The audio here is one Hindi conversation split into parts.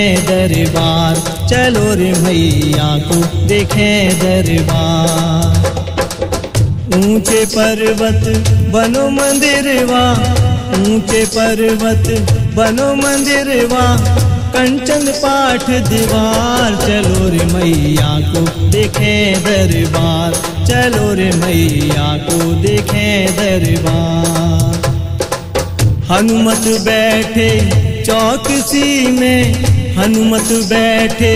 देखें दरबार। चलो रे मैया को देखें दरबार। ऊँचे पर्वत बनो मंदिरवा ऊँचे पर्वत बनो मंदिरवा कंचन पाठ दीवार। चलो रे मैया को देखें दरबार। चलो रे मैया को देखें दरबार। हनुमत बैठे चौकसी में हनुमत बैठे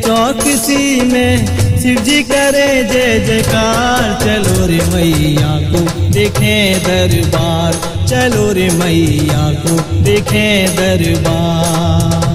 चौकसी में शिव जी करे जय जयकार। चलो रे मैया को देखें दरबार। चलो रे मैया को देखें दरबार।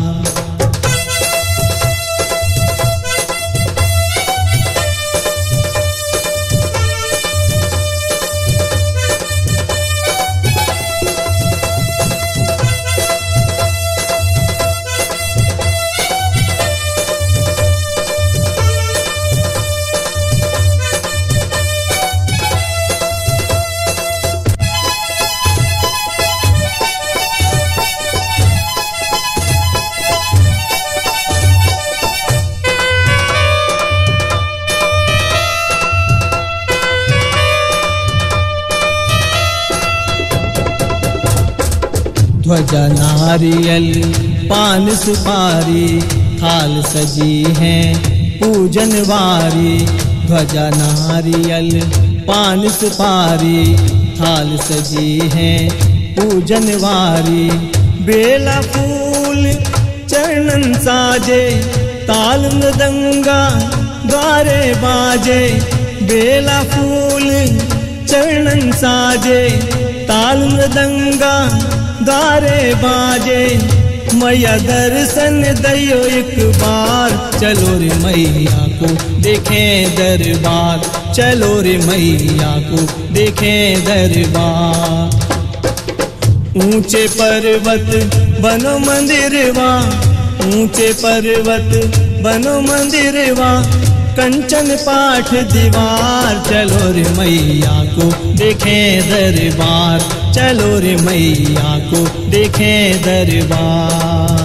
ध्वजा नारियल पान सुपारी, थाल सजी है, पूजन वारी। ध्वज नारियल पान सुपारी, थाल सजी है, पूजन वारी। बेला फूल चरणन साजे ताल मृदंगा द्वारे बाजे। बेला फूल चरणन साजे ताल मृदंगा गारे बाजे, मैया दर्शन दयो एक बार। चलो रे मैया को देखें दरबार। चलो रे मैया को देखें दरबार। ऊँचे पर्वत बनो मंदिरवा ऊँचे पर्वत बनो मंदिर मंदिरवा कंचन पाठ दीवार, चलो रे मैया को देखें दरबार, चलो रे मैया को देखें दरबार।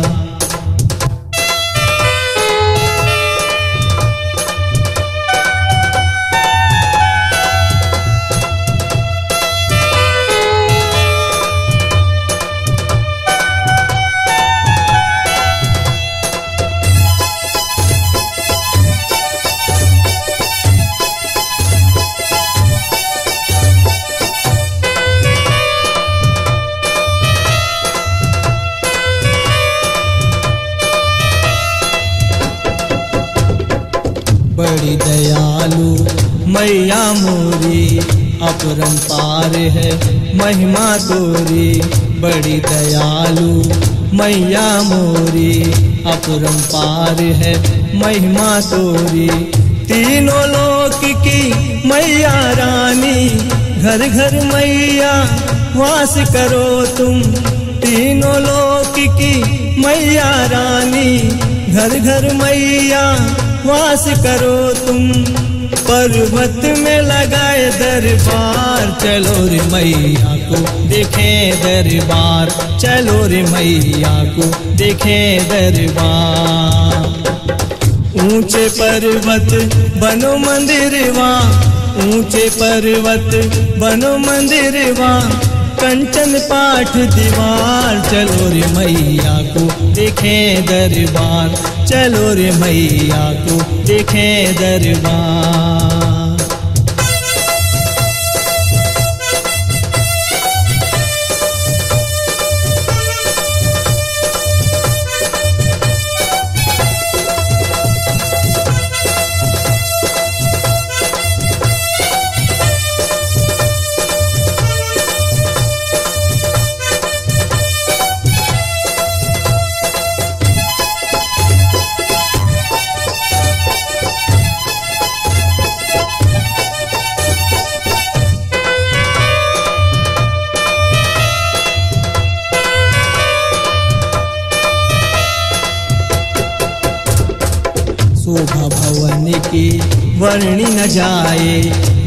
मैया मोरी अपरम पार है महिमा तोरी, बड़ी दयालु मैया मोरी अपरम पार है महिमा तोरी। तीनों लोक की मैया रानी, घर घर मैया वास करो तुम। तीनों लोक की मैया रानी, घर घर मैया वास करो तुम। पर्वत में लगाए दरबार। चलो रे मैया को देखें दरबार। चलो रे मैया को देखें दरबार। ऊँचे पर्वत बनो मंदिर वहाँ ऊँचे पर्वत बनो मंदिरवा कंचन पाठ दीवार, चलो रे मैया को देखें दरबार, चलो रे मैया को देखें दरबार। शोभा भवन की वर्णी न जाए।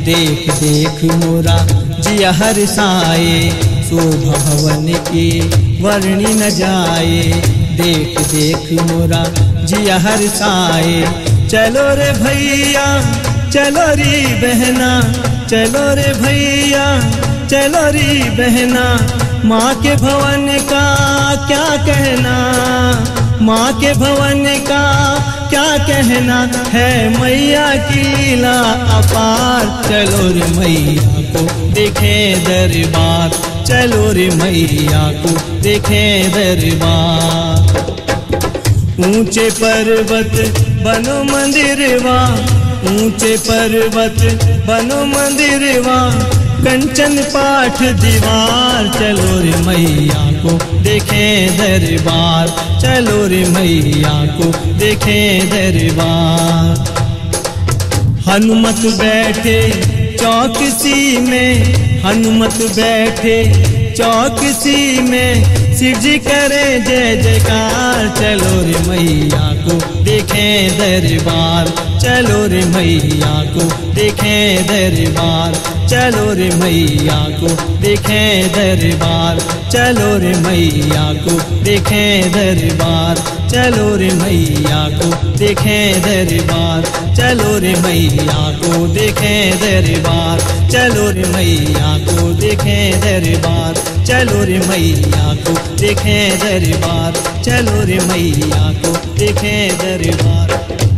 देख देख मोरा, जिया हर साए। शोभा भवन की वर्णी न जाए। देख देख मोरा, जिया हर साए। चलो रे भैया, चलो रे बहना, चलो रे भैया, चलो रे बहना। माँ के भवन का क्या कहना? माँ के भवन का कहना है मैया की लीला अपार। चलो रे मैया को देखे दरबार। चलो रे मैया को देखे दरबार। ऊँचे पर्वत बनो मंदिरवा ऊँचे पर्वत बनो मंदिर मंदिरवा कंचन पाठ दीवार, चलो रे मैया को देखें दरबार, चलो रे मैया को देखें दरबार। हनुमत बैठे चौकसी में, हनुमत बैठे चौकसी में शिव जी करे जय जयकार, चलो रे मैया को देखें दरबार, चलो रे मैया को देखें दरबार, चलो रे मैया को देखें दरबार, चलो रे मैया को देखें दरबार, चलो रे मैया को देखें दरबार, चलो रे मैया को देखें दरबार, चलो रे मैया को देखें दरबार। चलो रे मैया को देखें दरबार चलो रे मैया को देखें दरबार।